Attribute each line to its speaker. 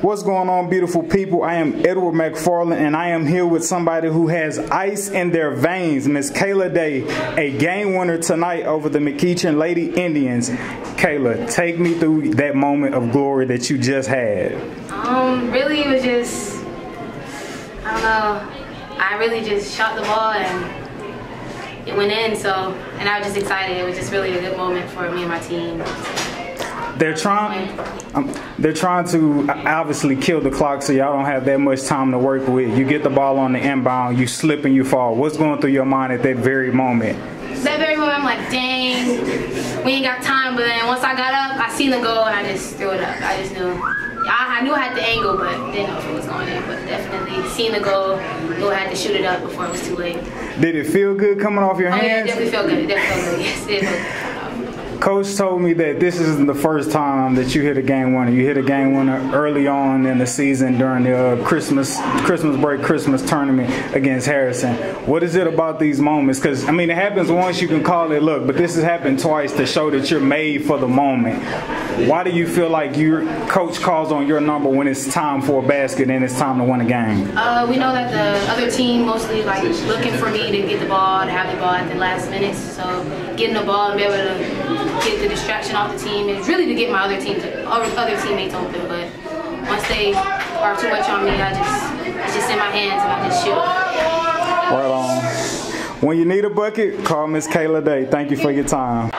Speaker 1: What's going on, beautiful people? I am Edward McFarland, and I am here with somebody who has ice in their veins, Miss Kayla Day, a game winner tonight over the McEachern Lady Indians. Kayla, take me through that moment of glory that you just had.
Speaker 2: Um, really, it was just, I don't know, I really just shot the ball and it went in, so, and I was just excited. It was just really a good moment for me and my team.
Speaker 1: They're trying. Um, they're trying to obviously kill the clock, so y'all don't have that much time to work with. You get the ball on the inbound, you slip and you fall. What's going through your mind at that very moment?
Speaker 2: That very moment, I'm like, dang, we ain't got time. But then once I got up, I seen the goal and I just threw it up. I just knew. I, I knew I had the angle, but didn't know if it was going in. But definitely seeing the goal, knew I had to shoot it up before it was too late.
Speaker 1: Did it feel good coming off your
Speaker 2: oh,
Speaker 1: hands?
Speaker 2: Yeah, it definitely felt good. It definitely felt good. Yes, it felt good.
Speaker 1: Coach told me that this isn't the first time that you hit a game winner. You hit a game winner early on in the season during the uh, Christmas Christmas break Christmas tournament against Harrison. What is it about these moments? Because I mean, it happens once you can call it luck, but this has happened twice to show that you're made for the moment. Why do you feel like your coach calls on your number when it's time for a basket and it's time to win a game?
Speaker 2: Uh, we know that the other team mostly like looking for me to get the ball, to have the ball at the last minute. So getting the ball and be able to get the distraction off the team is really to get my other teams, other teammates open. But once they are too much on me, I just it's just in my hands and I just shoot.
Speaker 1: Right on. Um, when you need a bucket, call Miss Kayla Day. Thank you for your time.